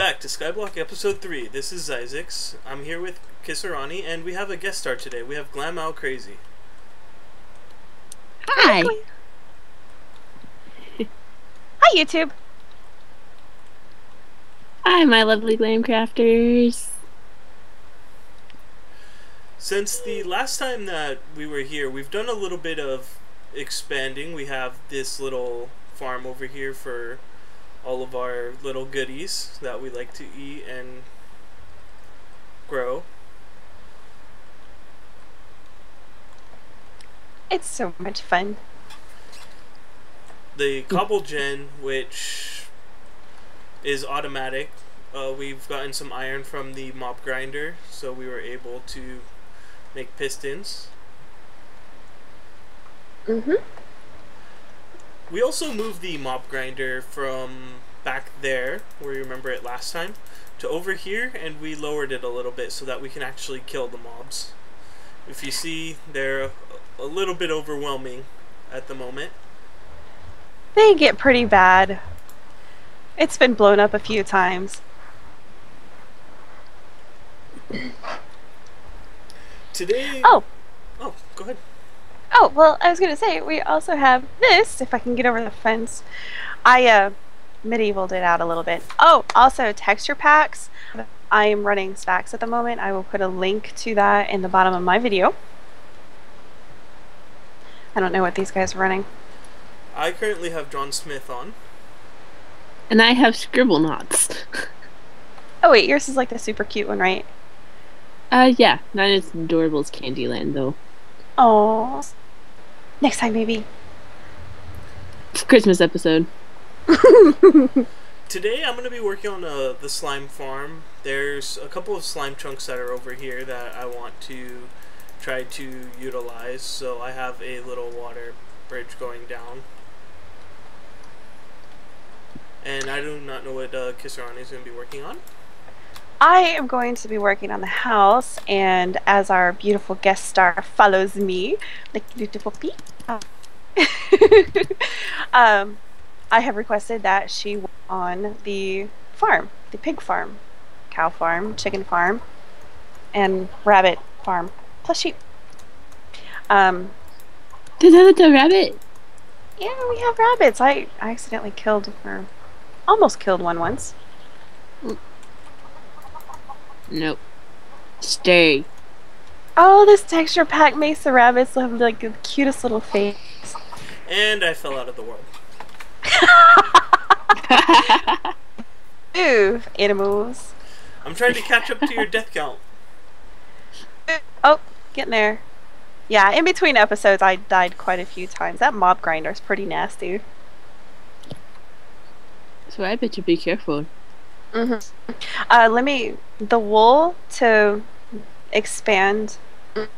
back to Skyblock Episode 3. This is Isaacs. I'm here with Kissariani, and we have a guest star today. We have GlamOwlCrazy. Hi. Hi, YouTube. Hi, my lovely glam crafters. Since the last time that we were here, we've done a little bit of expanding. We have this little farm over here for all of our little goodies that we like to eat and grow. It's so much fun. The cobble gen, which is automatic, uh, we've gotten some iron from the mob grinder, so we were able to make pistons. Mm-hmm. We also moved the mob grinder from back there, where you remember it last time, to over here, and we lowered it a little bit so that we can actually kill the mobs. If you see, they're a little bit overwhelming at the moment. They get pretty bad. It's been blown up a few times. Today. Oh. Oh, go ahead. Oh, well, I was going to say, we also have this, if I can get over the fence. I, uh, medievaled it out a little bit. Oh, also texture packs. I am running stacks at the moment. I will put a link to that in the bottom of my video. I don't know what these guys are running. I currently have John Smith on. And I have scribble knots. Oh, wait, yours is like the super cute one, right? uh, yeah, not as adorable as Candyland, though. Oh. Next time, maybe. Christmas episode. Today I'm going to be working on uh, the slime farm. There's a couple of slime chunks that are over here that I want to try to utilize. So I have a little water bridge going down. And I do not know what uh, Kissariani is going to be working on. I am going to be working on the house, and as our beautiful guest star follows me, like little puppy, um, I have requested that she work on the farm, the pig farm, cow farm, chicken farm, and rabbit farm, plus sheep. Um, the rabbit? yeah, we have rabbits. I, I accidentally killed, or almost killed one once. Nope. Stay. Oh, this texture pack makes the rabbits have like the cutest little face. And I fell out of the world. Ooh, animals. I'm trying to catch up to your death count. Oh, getting there. Yeah, in between episodes, I died quite a few times. That mob grinder is pretty nasty. so I bet you be careful. Mm-hmm. Uh, let me. The wool to expand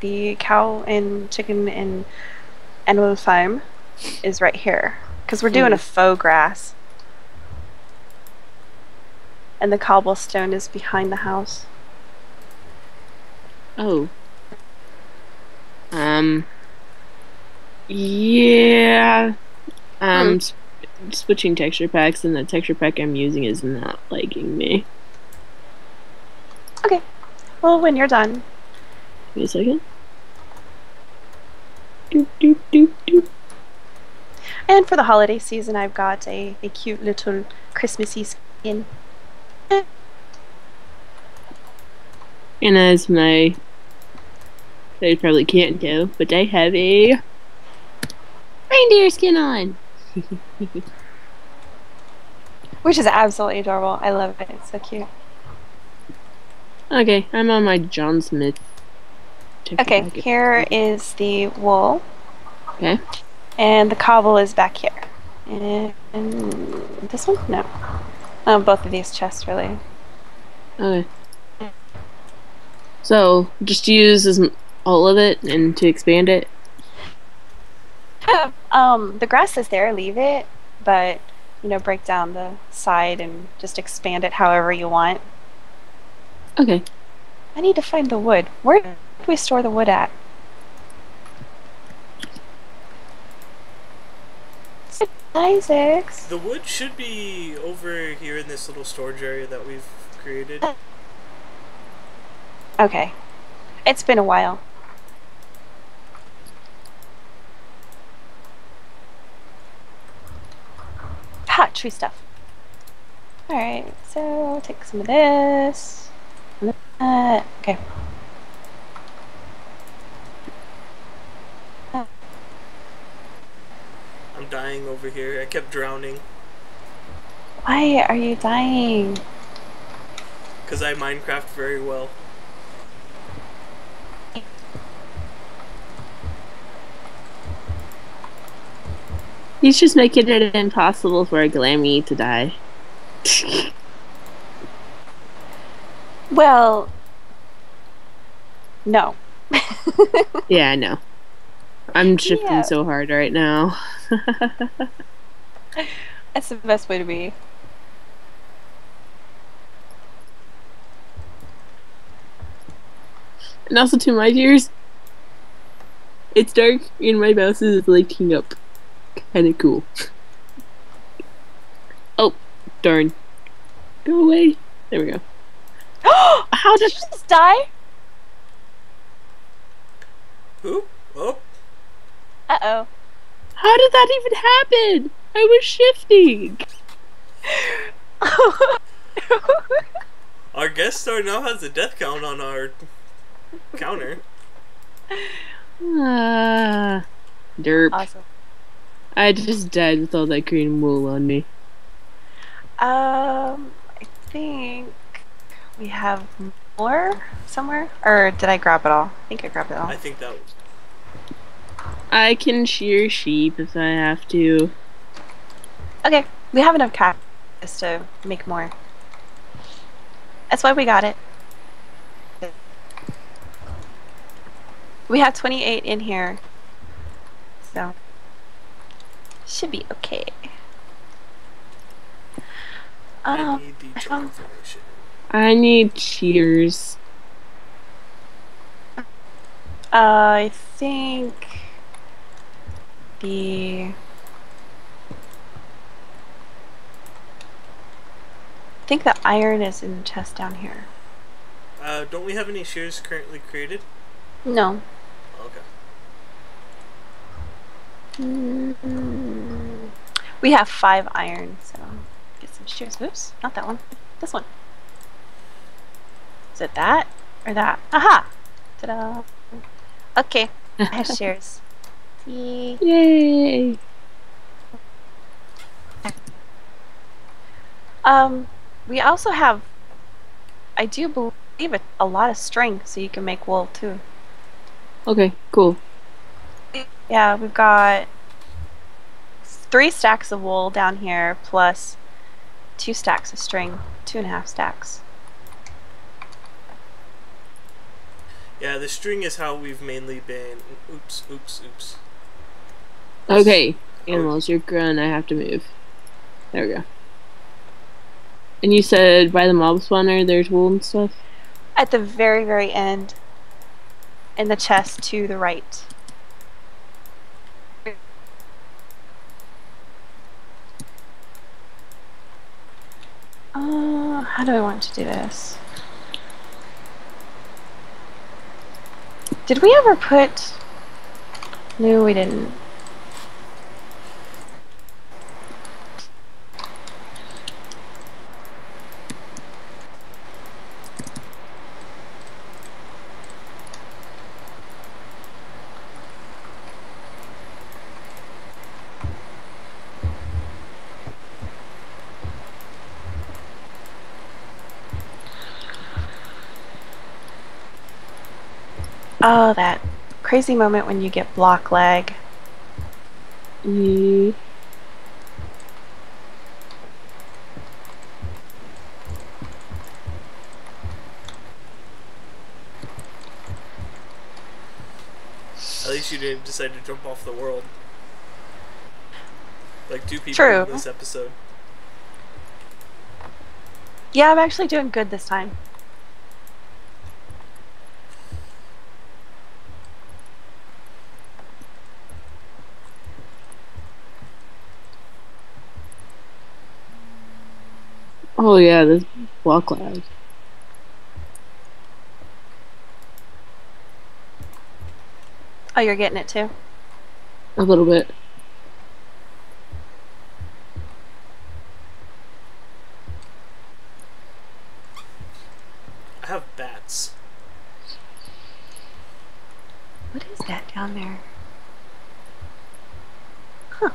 the cow and chicken and animal farm is right here because we're doing a faux grass. And the cobblestone is behind the house. Oh. Um. Yeah. Um. Hmm. Switching texture packs, and the texture pack I'm using is not liking me. Okay. Well, when you're done, Wait a second. Doop, doop, doop, doop. And for the holiday season, I've got a, a cute little Christmassy skin. And as my. They probably can't tell, but I have a. Reindeer skin on! Which is absolutely adorable. I love it. It's so cute. Okay, I'm on my John Smith. Okay, here is the wool, Okay. and the cobble is back here. And, this one? No. Oh, both of these chests, really. Okay. So, just use as m- all of it and to expand it. um, the grass is there, leave it, but, you know, break down the side and just expand it however you want. Okay. I need to find the wood. Where do we store the wood at? Isaacs. The wood should be over here in this little storage area that we've created. Okay. It's been a while. Ha! Tree stuff. Alright, so take some of this. that. Uh, okay. I'm dying over here. I kept drowning Why are you dying? because I Minecraft very well. He's just making it impossible for a Glammy to die. Well, no. yeah, I know. I'm shifting Yeah. so hard right now. That's the best way to be. and also to my ears, it's dark and my mouse is lighting up. Kinda cool. oh, darn. Go away. There we go. How Did did you just die? Who? Oh, Uh oh. how did that even happen? I was shifting. our guest star now has a death count on our counter. Ah, derp. awesome. I just died with all that green wool on me. Um, I think we have more somewhere, or did I grab it all? I think I grabbed it all. I think that was. I can shear sheep if I have to. Okay, we have enough cactus to make more. That's why we got it. We have 28 in here. So, should be okay. I Um, need the I found- I need shears. uh, I think the I think the iron is in the chest down here. Uh, don't we have any shears currently created? No. Okay. Mm, We have five iron, so get some shears. Oops, not that one. This one. Is it that or that? Aha! Ta-da! Okay, I have shears. See? Yay! Um, we also have, I do believe, a, a lot of string, so you can make wool too. Okay, cool. Yeah, we've got three stacks of wool down here, plus two stacks of string, two and a half stacks. Yeah, the string is how we've mainly been. Oops, oops, oops. Okay, oh. animals, you're grown. I have to move. There we go. And you said by the mob spawner there's wool and stuff? At the very, very end, in the chest to the right. Uh, how do I want to do this? Did we ever put... No, we didn't. Oh, that crazy moment when you get block lag. Yeah. At least you didn't decide to jump off the world. Like two people True. in this episode. Yeah, I'm actually doing good this time. Oh yeah, this block cloud. Oh, you're getting it too? A little bit. I have bats. What is that down there? Huh.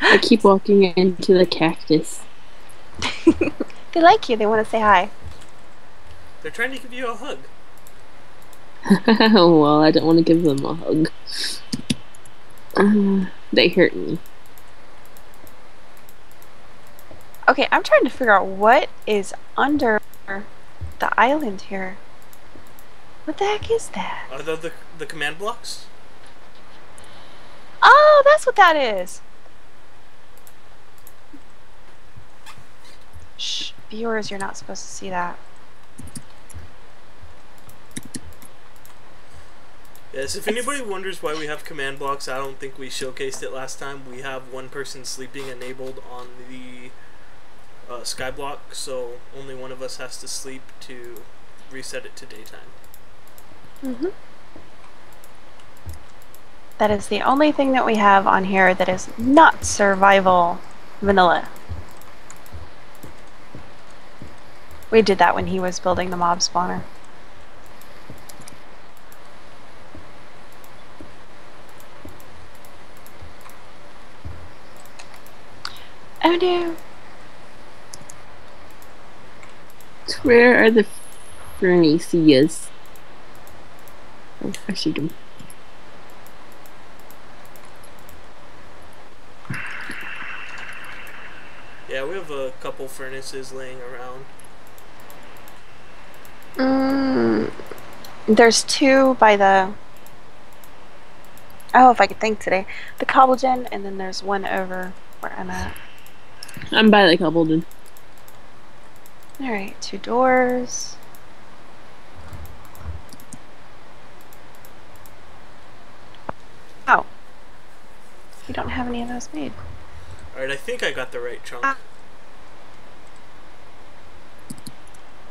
I keep walking into the cactus. They like you. They want to say hi. They're trying to give you a hug. well, I don't want to give them a hug. Uh, they hurt me. Okay, I'm trying to figure out what is under the island here. What the heck is that? Are those the, the command blocks? Oh, that's what that is. Shh, viewers, you're not supposed to see that. Yes, if anybody wonders why we have command blocks, I don't think we showcased it last time. We have one person sleeping enabled on the uh, skyblock, so only one of us has to sleep to reset it to daytime. Mm-hmm. That is the only thing that we have on here that is not survival vanilla. We did that when he was building the mob spawner. Oh no! Where are the Furnicias? Oh, I see them. Yeah, we have a couple furnaces laying around. Mm, there's two by the. Oh, if I could think today. The cobble gen, and then there's one over where I'm at. I'm by the Cobbledon. Alright, two doors. Oh. We don't have any of those made. Alright, I think I got the right chunk.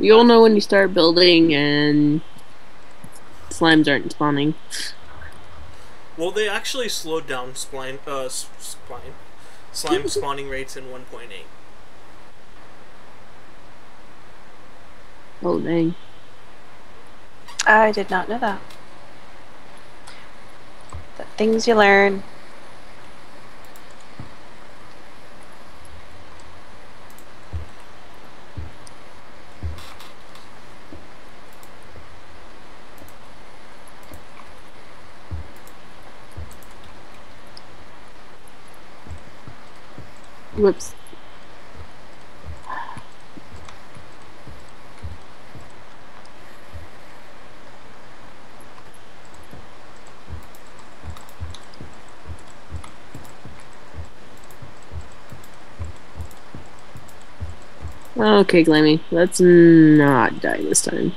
Ah. You'll know when you start building and slimes aren't spawning. Well, they actually slowed down spline, uh, spline, slime spawning rates in 1.8. Oh dang. I did not know that. The things you learn. Whoops. Okay, Glammy, let's not die this time.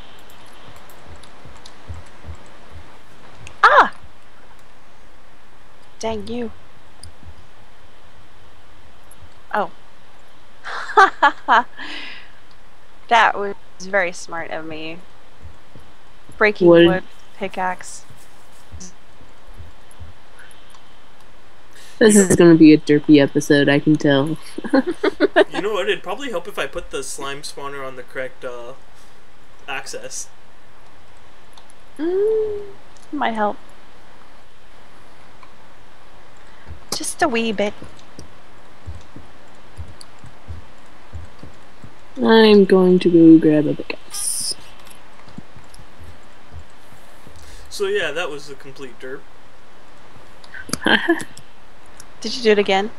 Ah! Dang you. Oh. that was very smart of me. Breaking What- wood pickaxe. This is gonna be a derpy episode, I can tell. you know what? It'd probably help if I put the slime spawner on the correct uh, access. Mm, might help. Just a wee bit. I'm going to go grab a pickaxe. So yeah, that was a complete derp. Did you do it again?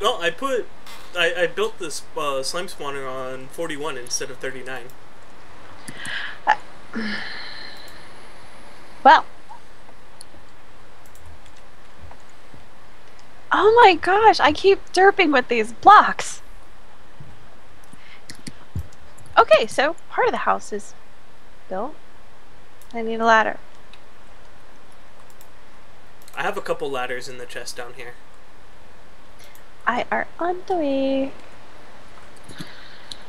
No, I put, I, I built this uh, slime spawner on 41 instead of 39. Well. Oh my gosh, I keep derping with these blocks. Okay, so part of the house is built. I need a ladder. I have a couple ladders in the chest down here. I are on the way.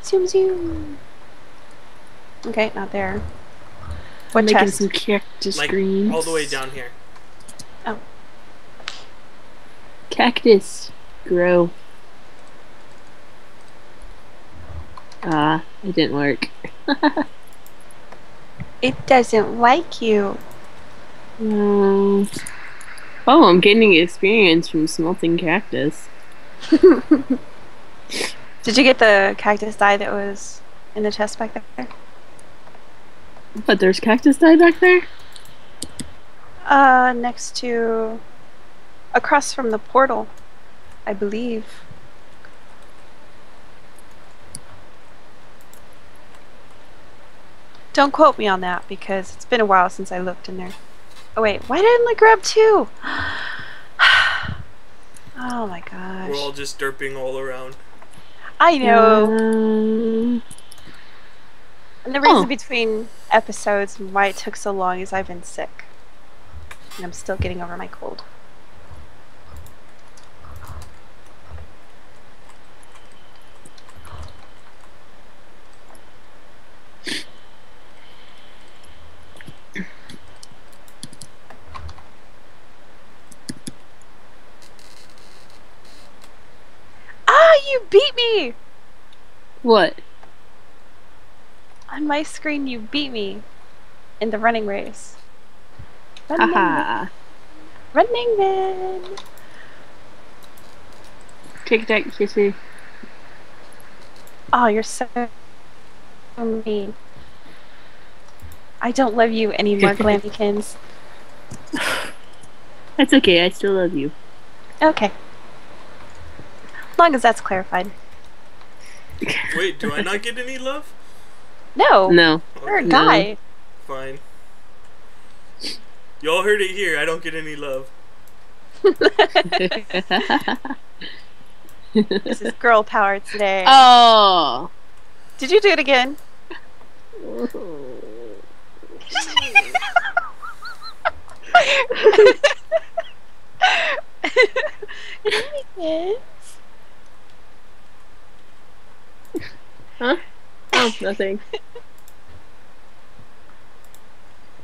Zoom zoom. Okay, not there. What making chest? some cactus Like greens. all the way down here. Oh. Cactus. Grow. Ah, it didn't work. It doesn't like you. No. Oh, I'm gaining experience from smelting cactus. Did you get the cactus dye that was in the chest back there? But there's cactus dye back there? Uh, next to. across from the portal, I believe. Don't quote me on that because it's been a while since I looked in there. Oh, wait, why didn't I grab two? oh my gosh. We're all just derping all around. I know. Um, And the reason Oh. between episodes and why it took so long is I've been sick. And I'm still getting over my cold. Ah, you beat me! What? On my screen, you beat me in the running race. Running, Haha. running man. Tic tac kissy. Oh, you're so mean. I don't love you anymore, Glammykins. That's okay, I still love you. Okay. As long as that's clarified. Wait, do I not get any love? No, No. you're a Okay, No. Fine. Y'all heard it here. I don't get any love. This is girl power today. oh. Did you do it again? Yes. Huh? Oh, nothing.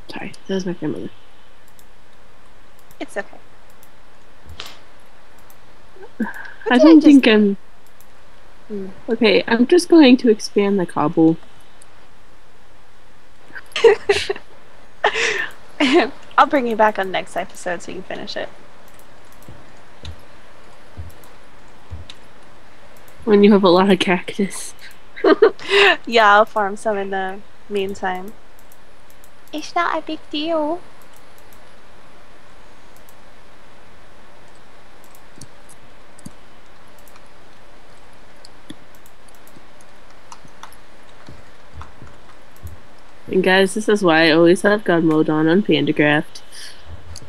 Sorry, that was my grandmother. It's okay. I I don't just think I'm. Hmm. Okay, I'm just going to expand the cobble. I'll bring you back on next episode so you can finish it. When you have a lot of cactus. yeah, I'll farm some in the meantime. It's not a big deal. And guys, this is why I always have God mode on on Pandacraft.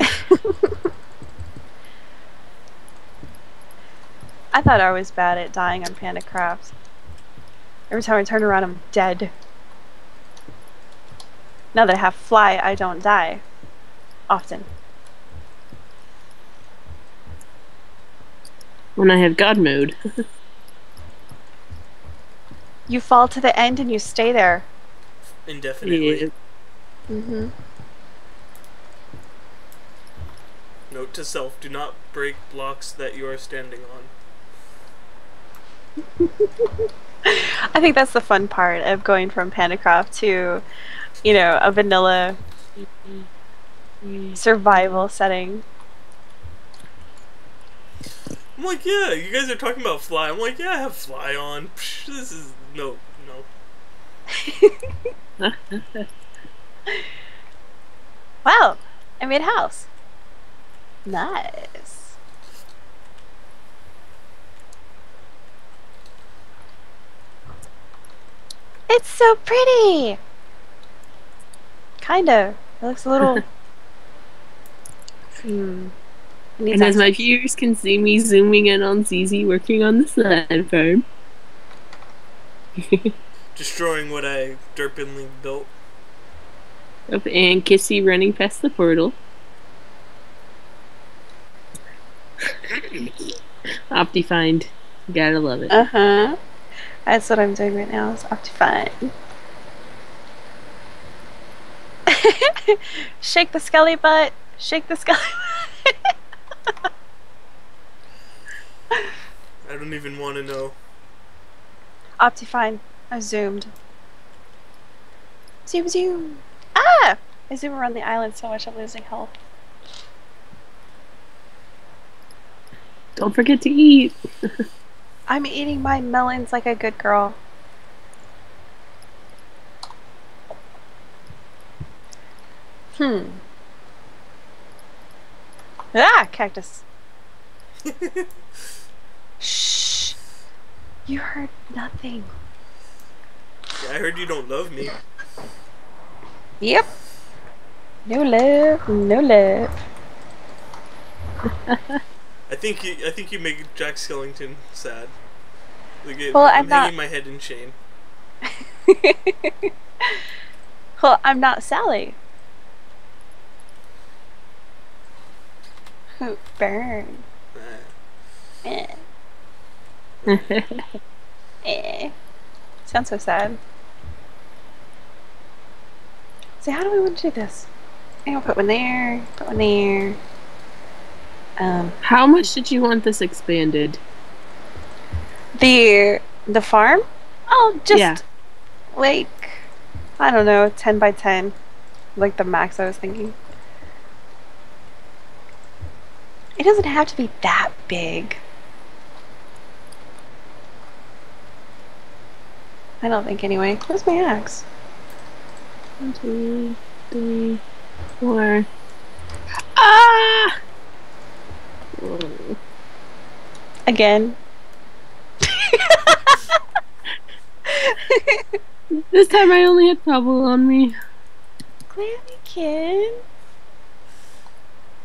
I thought I was bad at dying on Panda Craft. Every time I turn around, I'm dead. Now that I have fly, I don't die. Often. When I have God mode. You fall to the end and you stay there. Indefinitely. Yeah. Mm-hmm. Note to self: Do not break blocks that you are standing on. I think that's the fun part of going from Pandacraft to, you know, a vanilla survival setting. I'm like, yeah, you guys are talking about fly. I'm like, yeah, I have fly on. Psh, this is no, no. Wow, I made a house. Nice. It's so pretty. Kinda. It looks a little. hmm. It needs And as my viewers can see me zooming in on ZZ working on the slime farm. Destroying what I derpinly built. Up and Kissy running past the portal. Optifine. Gotta love it. Uh huh. That's what I'm doing right now. It's Optifine. Shake the skelly butt. Shake the skelly butt. I don't even want to know. Optifine. I zoomed. Zoom zoom. Ah! I zoom around the island so much I'm losing health. Don't forget to eat. I'm eating my melons like a good girl. Hmm. Ah, cactus. Shh. You heard nothing. Yeah, I heard you don't love me. Yep. No love, no love. I think you, I think you make Jack Skellington sad. Like it, Well, I'm I'm not- hanging my head in shame. well, I'm not Sally. Who burn? Eh, eh. Sounds so sad. So how do we want to do this? I'm gonna put one there, put one there. Um, How much did you want this expanded? the the farm? Oh, just Yeah. like I don't know, ten by ten, like the max I was thinking. It doesn't have to be that big. I don't think anyway. Where's my axe? One, two, three, four. Ah! Again. This time I only had trouble on me. Glammykin.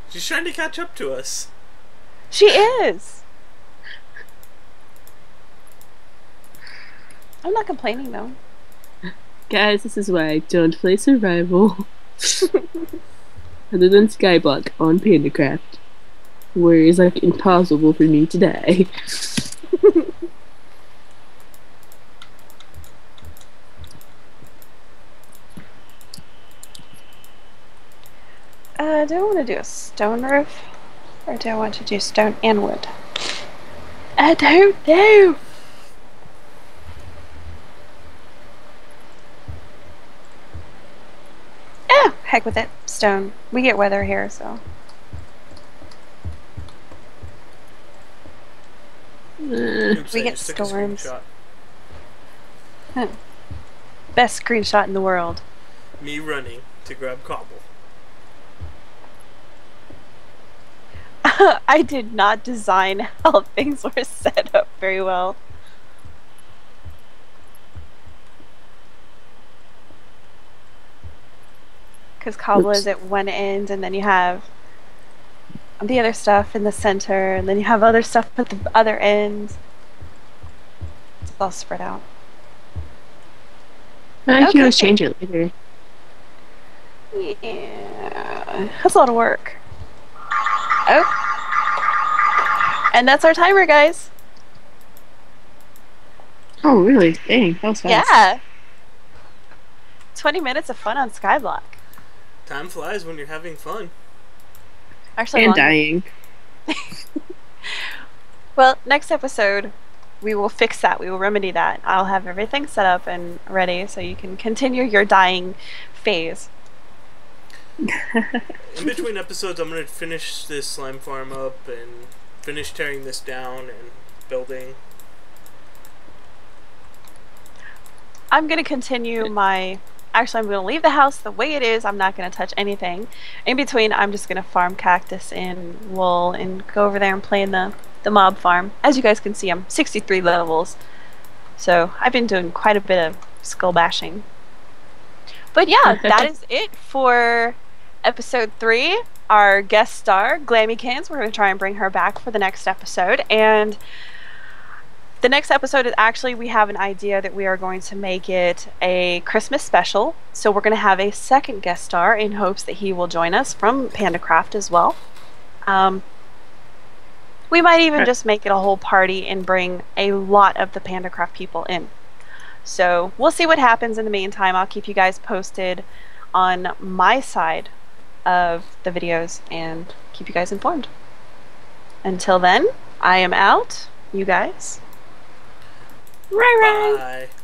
she's trying to catch up to us. She is. I'm not complaining though. Guys, this is why I don't play survival. Other than Skyblock on Pandacraft. Where it's like impossible for me to die. Uh, do I want to do a stone roof? Or do I want to do stone and wood? I don't know! Ah, heck with it. Stone. We get weather here, so. Uh, Oops, We I get just took a storms. screenshot. Best screenshot in the world. Me running to grab cobble. I did not design how things were set up very well. Because cobble Oops. is at one end, and then you have the other stuff in the center, and then you have other stuff at the other end. It's all spread out. I can always change it later. Yeah, that's a lot of work. Oh. And that's our timer, guys. Oh, really? Dang, that was fast. Yeah. 20 minutes of fun on Skyblock. Time flies when you're having fun. Actually, And longer. dying. Well, next episode, we will fix that. We will remedy that. I'll have everything set up and ready so you can continue your dying phase. In between episodes, I'm gonna finish this slime farm up and finish tearing this down and building. I'm going to continue my. Actually, I'm going to leave the house the way it is. I'm not going to touch anything. In between, I'm just going to farm cactus and wool and go over there and play in the, the mob farm. As you guys can see, I'm 63 levels. So I've been doing quite a bit of skull bashing. But yeah, that is it for episode three. Our guest star, Glammykins, we're going to try and bring her back for the next episode. And the next episode is actually we have an idea that we are going to make it a Christmas special. So we're going to have a second guest star in hopes that he will join us from PandaCraft as well. Um, We might even just make it a whole party and bring a lot of the PandaCraft people in. So we'll see what happens in the meantime. I'll keep you guys posted on my side of the videos and keep you guys informed. Until then, I am out. You guys. Right. Bye.